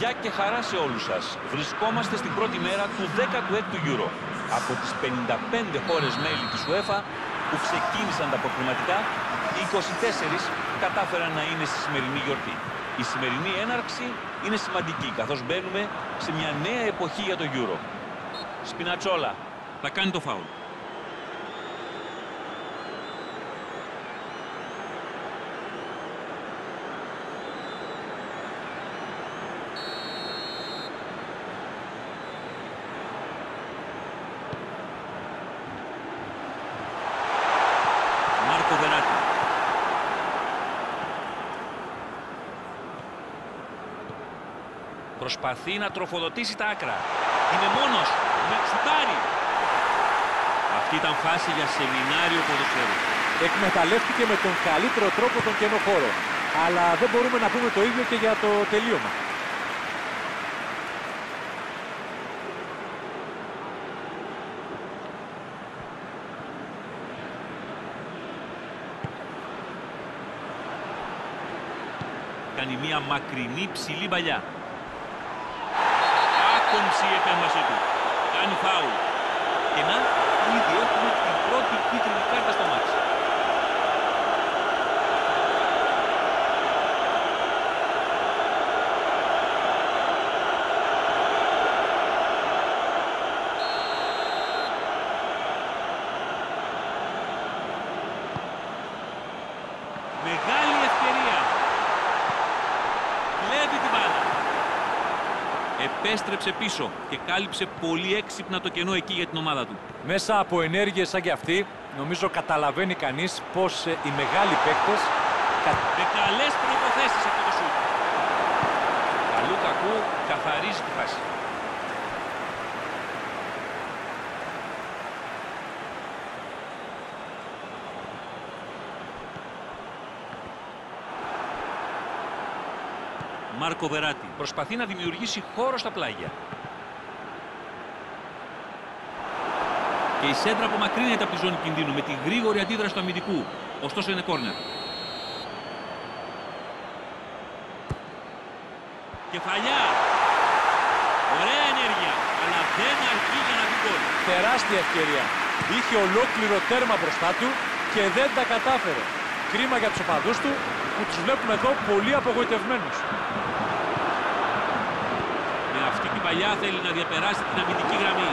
Γεια και χαρά σε όλους σας. Βρισκόμαστε στην πρώτη μέρα του 16ου Euro. Από τις 55 χώρες μέλη της UEFA που ξεκίνησαν τα προκληματικά, οι 24 κατάφεραν να είναι στη σημερινή γιορτή. Η σημερινή έναρξη είναι σημαντική, καθώς μπαίνουμε σε μια νέα εποχή για το Euro. Σπινατσόλα θα κάνει το φάουλ. Μάρκο Βεράτη. Προσπαθεί να τροφοδοτήσει τα άκρα. Είναι μόνος. Με σουτάρει. Αυτή ήταν φάση για σεμινάριο ποδοσφαίρου. Εκμεταλλεύτηκε με τον καλύτερο τρόπο τον κενό χώρο. Αλλά δεν μπορούμε να πούμε το ίδιο και για το τελείωμα. Κάνει μια μακρινή ψηλή παλιά. Άκομψη η επέμβαση του. Κάνει φάουλ. Και να, ήδη έχουμε την πρώτη κίτρινη κάρτα στο μάτι. Μεγάλη ευκαιρία. Βλέπει την μπάλα. Επέστρεψε πίσω και κάλυψε πολύ έξυπνα το κενό εκεί για την ομάδα του. Μέσα από ενέργειες σαν και αυτή, νομίζω καταλαβαίνει κανείς πως ε, οι μεγάλοι παίκτες κα- Με καλές προϋποθέσεις αυτό το σούτ. Καλού κακού καθαρίζει τη φάση. Μάρκο Βεράτη προσπαθεί να δημιουργήσει χώρο στα πλάγια. Και η σέντρα απομακρύνεται από τη ζώνη κινδύνου με τη γρήγορη αντίδραση του αμυντικού. Ωστόσο είναι κόρνερ. Κεφαλιά. Ωραία ενέργεια. Αλλά δεν αρκεί για να βγει γκολ. τεράστια ευκαιρία. Είχε ολόκληρο τέρμα μπροστά του και δεν τα κατάφερε. Κρίμα για τους οπαδούς του που τους βλέπουμε εδώ πολύ απογοητευμένους. Με αυτή την παλιά θέλει να διαπεράσει την αμυντική γραμμή.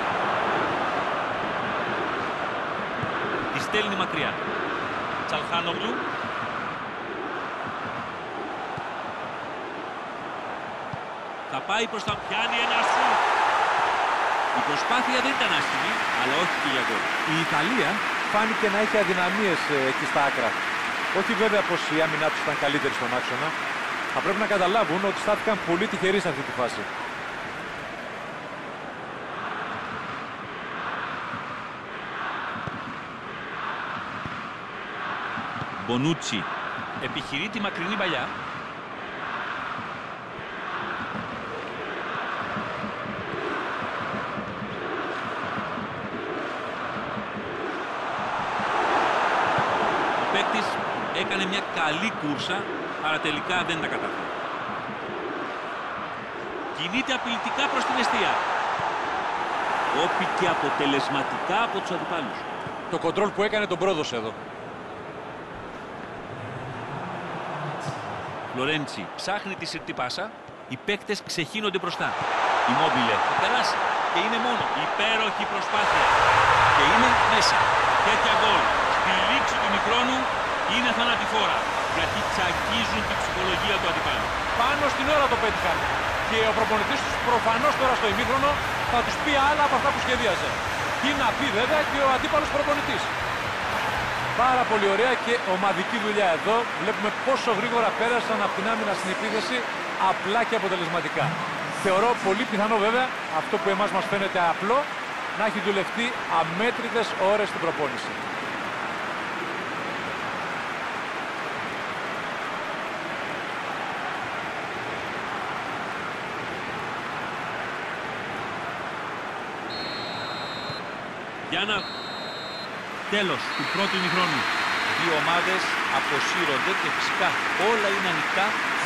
Τη στέλνει μακριά. Τσαλχάνογλου. Θα πάει προς τα πιάνει ένα σου. Η προσπάθεια δεν ήταν άσχημη, αλλά όχι και για γκολ. Η Ιταλία φάνηκε να έχει αδυναμίες ε, εκεί στα άκρα. Όχι βέβαια πως η άμυνά τους ήταν καλύτερη στον άξονα. Θα πρέπει να καταλάβουν ότι στάθηκαν πολύ τυχεροί σε αυτή τη φάση. Μπονούτσι επιχειρεί τη μακρινή παλιά. Ο παίκτης έκανε μια καλή κούρσα, αλλά τελικά δεν τα κατάφερε. Κινείται απειλητικά προς την αιστεία. Κόπηκε αποτελεσματικά από τους αντιπάλους. Το κοντρόλ που έκανε τον πρόδωσε εδώ. Φλωρέντσι ψάχνει τη συρτή πάσα. Οι παίκτες ξεχύνονται μπροστά. Η Μόμπιλε θα περάσει και είναι μόνο. Υπέροχη προσπάθεια. Και είναι μέσα. Τέτοια γκολ στη λήξη του μικρόνου είναι θανατηφόρα. Γιατί τσακίζουν την ψυχολογία του αντιπάλου. Πάνω στην ώρα το πέτυχαν. Και ο προπονητής τους προφανώς τώρα στο ημίχρονο θα τους πει άλλα από αυτά που σχεδίαζε. Τι να πει βέβαια και ο αντίπαλος προπονητής. Πάρα πολύ ωραία και ομαδική δουλειά εδώ. Βλέπουμε πόσο γρήγορα πέρασαν από την άμυνα στην επίθεση, απλά και αποτελεσματικά. Θεωρώ πολύ πιθανό βέβαια αυτό που εμάς μας φαίνεται απλό να έχει δουλευτεί αμέτρητες ώρες στην προπόνηση. Για να τέλος του πρώτου ημιχρόνου. Δύο ομάδες αποσύρονται και φυσικά όλα είναι ανοιχτά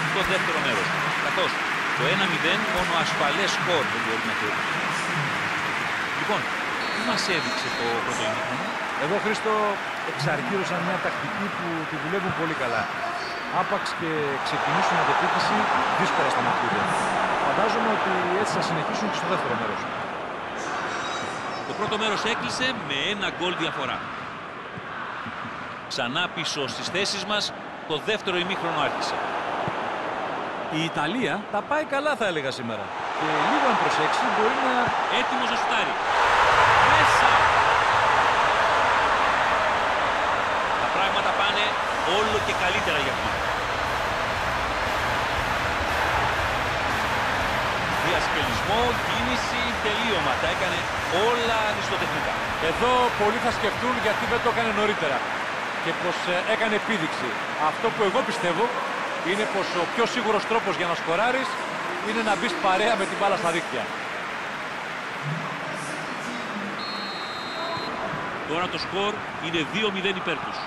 στο δεύτερο μέρος. Καθώς Το 1-0 μόνο ασφαλές σκορ δεν μπορεί να θεωρήσει. Λοιπόν, τι μας έδειξε το πρώτο ημίχρονο. Εδώ, Χρήστο, εξαργύρωσαν μια τακτική που τη δουλεύουν πολύ καλά. Άπαξ και ξεκινήσουν αντεπίθεση δύσκολα στα μαχτήρια. Φαντάζομαι ότι έτσι θα συνεχίσουν και στο δεύτερο μέρος. Το πρώτο μέρος έκλεισε με ένα γκολ διαφορά. Ξανά πίσω στις θέσεις μας, το δεύτερο ημίχρονο άρχισε. Η Ιταλία τα πάει καλά θα έλεγα σήμερα. Και λίγο αν προσέξει μπορεί να... Έτοιμος να σουτάρει. Μέσα! Τα πράγματα πάνε όλο και καλύτερα για αυτούς. Διασκελισμό, κίνηση, τελείωμα. Τα έκανε όλα αριστοτεχνικά. Εδώ πολλοί θα σκεφτούν γιατί δεν το έκανε νωρίτερα. Και πως ε, έκανε επίδειξη. Αυτό που εγώ πιστεύω είναι πως ο πιο σίγουρος τρόπος για να σκοράρεις είναι να μπεις παρέα με την μπάλα στα δίκτυα. Τώρα το σκορ είναι 2-0 υπέρ τους.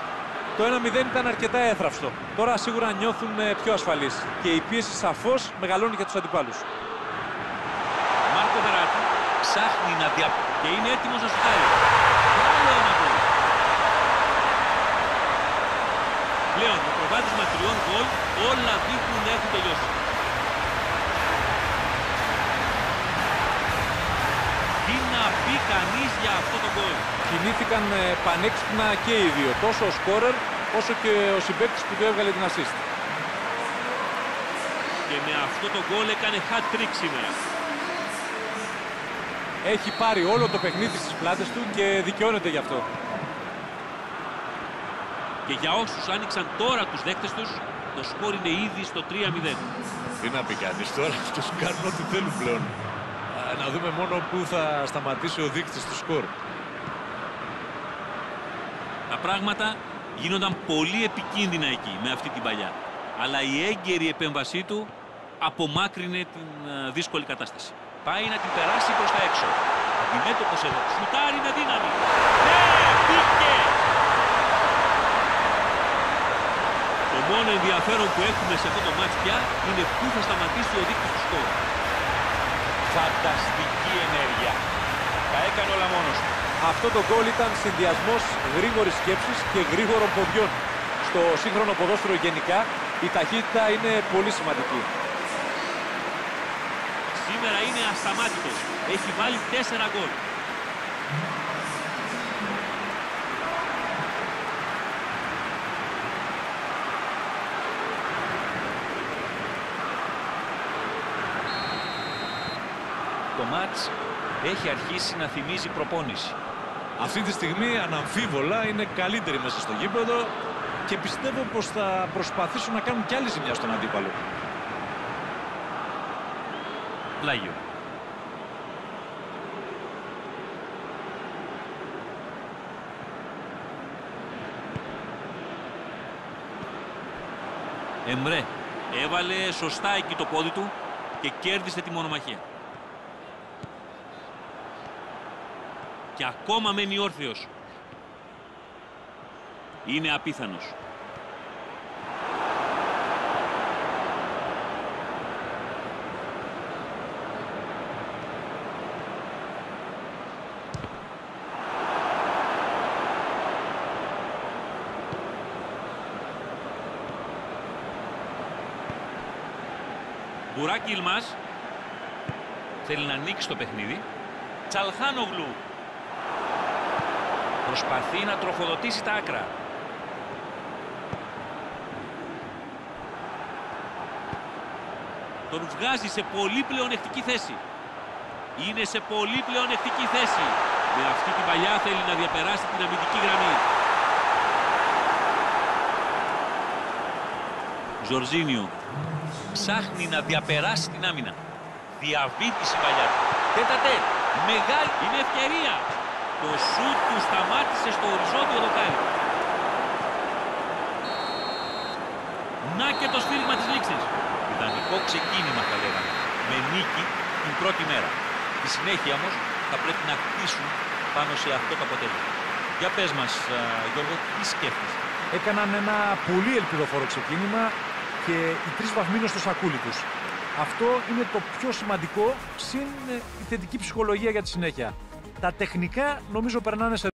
Το 1-0 ήταν αρκετά έθραυστο. Τώρα σίγουρα νιώθουν ε, πιο ασφαλείς. Και η πίεση σαφώς μεγαλώνει για τους αντιπάλους. Μάρκο Βεράτη ψάχνει να δια... και είναι έτοιμος να σουτάρει. Άλλο ένα γκολ. Πλέον, το προβάδισμα τριών γκολ όλα δείχνουν να έχουν τελειώσει. Τι να πει κανείς για αυτό το γκολ; Κινήθηκαν ε, πανέξυπνα και οι δύο. Τόσο ο σκόρερ όσο και ο συμπαίκτης που του έβγαλε την assist. Και με αυτό το γκολ έκανε hat-trick σήμερα. Έχει πάρει όλο το παιχνίδι στις πλάτες του και δικαιώνεται γι' αυτό. Και για όσους άνοιξαν τώρα τους δέκτες τους, το σκορ είναι ήδη στο 3-0. Τι να πει κανείς τώρα, τους κάνουν ό,τι θέλουν πλέον. να δούμε μόνο πού θα σταματήσει ο δείκτης του σκορ. Τα πράγματα γίνονταν πολύ επικίνδυνα εκεί με αυτή την παλιά. Αλλά η έγκαιρη επέμβασή του απομάκρυνε την δύσκολη κατάσταση. Πάει να την περάσει προς τα έξω. Αντιμέτωπος εδώ. Σουτάρει με δύναμη. Ναι, μπήκε! Το μόνο ενδιαφέρον που έχουμε σε αυτό το μάτς πια είναι πού θα σταματήσει ο δείκτης του σκορ. Φανταστική ενέργεια. Τα έκανε όλα μόνος του. Αυτό το γκολ ήταν συνδυασμός γρήγορης σκέψης και γρήγορων ποδιών. Στο σύγχρονο ποδόσφαιρο γενικά η ταχύτητα είναι πολύ σημαντική. Σήμερα είναι ασταμάτητος. Έχει βάλει τέσσερα γκολ. Το μάτς έχει αρχίσει να θυμίζει προπόνηση. Αυτή τη στιγμή αναμφίβολα είναι καλύτερη μέσα στο γήπεδο και πιστεύω πως θα προσπαθήσουν να κάνουν κι άλλη ζημιά στον αντίπαλο. Πλάγιο. Εμρέ έβαλε σωστά εκεί το πόδι του και κέρδισε τη μονομαχία. Και ακόμα μένει όρθιος. Είναι απίθανος. Μπουράκι Ιλμάς θέλει να ανοίξει το παιχνίδι. Τσαλχάνογλου προσπαθεί να τροφοδοτήσει τα άκρα. Τον βγάζει σε πολύ πλεονεκτική θέση. Είναι σε πολύ πλεονεκτική θέση. Με αυτή την παλιά θέλει να διαπεράσει την αμυντική γραμμή. Ζορζίνιο ψάχνει να διαπεράσει την άμυνα. Διαβήτηση παλιά του. Τέτατε, μεγάλη είναι ευκαιρία. Το σούτ του σταμάτησε στο οριζόντιο δοκάρι. Να και το σφύριγμα της λήξης. Ιδανικό ξεκίνημα θα λέγαμε. Με νίκη την πρώτη μέρα. Στη συνέχεια όμως θα πρέπει να χτίσουν πάνω σε αυτό το αποτέλεσμα. Για πες μας, Γιώργο, τι σκέφτεσαι; Έκαναν ένα πολύ ελπιδοφόρο ξεκίνημα και οι τρεις βαθμοί στο σακούλι τους. Αυτό είναι το πιο σημαντικό, συν ε, η θετική ψυχολογία για τη συνέχεια. Τα τεχνικά νομίζω περνάνε σε